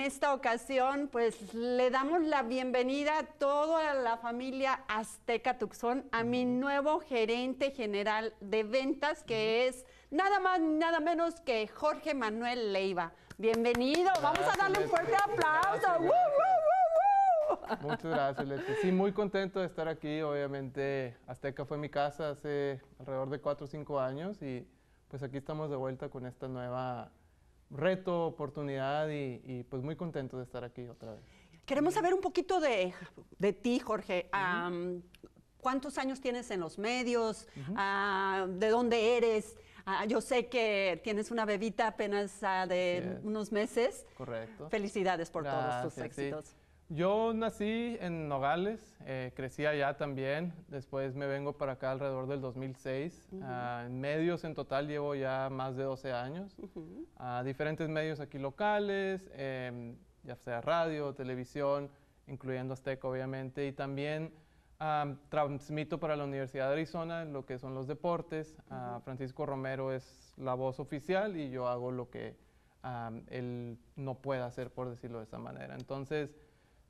En esta ocasión, pues le damos la bienvenida a toda la familia Azteca Tucson, a mi nuevo gerente general de ventas, que es nada más, nada menos que Jorge Manuel Leiva. Bienvenido, vamos a darle un fuerte aplauso. ¡Woo, woo, woo, woo! Muchas gracias, Leti. Sí, muy contento de estar aquí. Obviamente, Azteca fue mi casa hace alrededor de 4 o 5 años y pues aquí estamos de vuelta con esta nueva reto, oportunidad y, pues muy contento de estar aquí otra vez. Queremos saber un poquito de, de ti, Jorge. ¿Cuántos años tienes en los medios? Ah, ¿De dónde eres? Ah, yo sé que tienes una bebita apenas ah, de unos meses. Correcto. Felicidades por todos tus éxitos. Yo nací en Nogales, eh, crecí allá también, después me vengo para acá alrededor del 2006. Ah, en medios en total llevo ya más de 12 años, a diferentes medios aquí locales, em, ya sea radio, televisión, incluyendo Azteca obviamente, y también transmito para la Universidad de Arizona lo que son los deportes. Francisco Romero es la voz oficial y yo hago lo que él no puede hacer, por decirlo de esa manera. Entonces,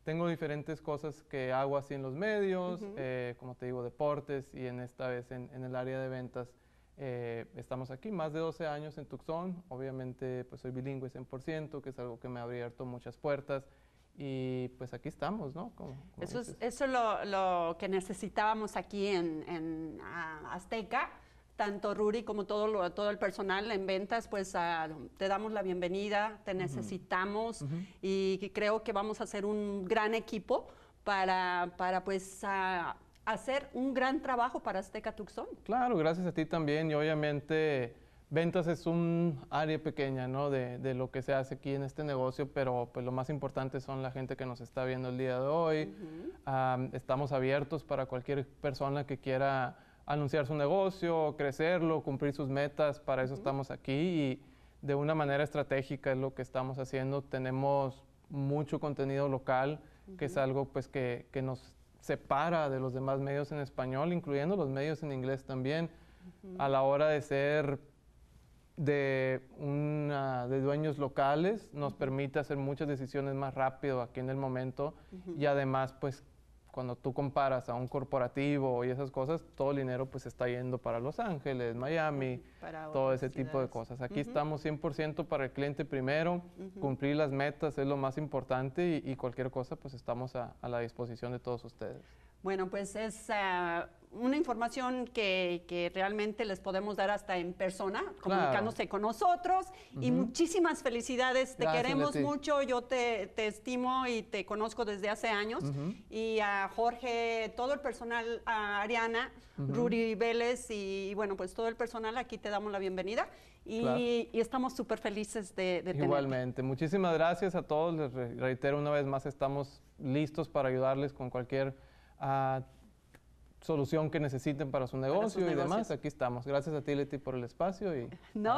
tengo diferentes cosas que hago así en los medios, eh, como te digo, deportes y en esta vez en, el área de ventas. Eh, estamos aquí, más de 12 años en Tucson, obviamente pues soy bilingüe 100%, que es algo que me ha abierto muchas puertas y pues aquí estamos, ¿no? eso, es, eso lo, lo, que necesitábamos aquí en, en Azteca tanto Ruri como todo, todo el personal en ventas, pues ah, te damos la bienvenida, te necesitamos y creo que vamos a hacer un gran equipo para, para pues ah, hacer un gran trabajo para Azteca Tucson. Claro, gracias a ti también y obviamente ventas es un área pequeña ¿no? de, de, lo que se hace aquí en este negocio, pero pues lo más importante son la gente que nos está viendo el día de hoy. Ah, estamos abiertos para cualquier persona que quiera anunciar su negocio, crecerlo, cumplir sus metas, para eso estamos aquí y de una manera estratégica es lo que estamos haciendo. Tenemos mucho contenido local, que es algo pues que, que, nos separa de los demás medios en español, incluyendo los medios en inglés también, a la hora de ser de, una, de dueños locales, nos permite hacer muchas decisiones más rápido aquí en el momento y además pues cuando tú comparas a un corporativo y esas cosas, todo el dinero pues está yendo para Los Ángeles, Miami, todo ese tipo de cosas. Aquí estamos 100% para el cliente primero, cumplir las metas es lo más importante y, cualquier cosa pues estamos a, la disposición de todos ustedes. Bueno, pues es ah, una información que, que, realmente les podemos dar hasta en persona, comunicándose con nosotros. Y muchísimas felicidades, te queremos mucho, yo te, te, estimo y te conozco desde hace años. Y a Jorge, todo el personal, a Ariana, Ruri Vélez y, bueno, pues todo el personal, aquí te damos la bienvenida. Y, estamos súper felices de, de Igualmente, muchísimas gracias a todos, les reitero una vez más, estamos listos para ayudarles con cualquier... Uh, solución que necesiten para su negocio y demás, aquí estamos. Gracias a ti, Leti, por el espacio. Y, no.